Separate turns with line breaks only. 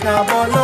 Krishna বল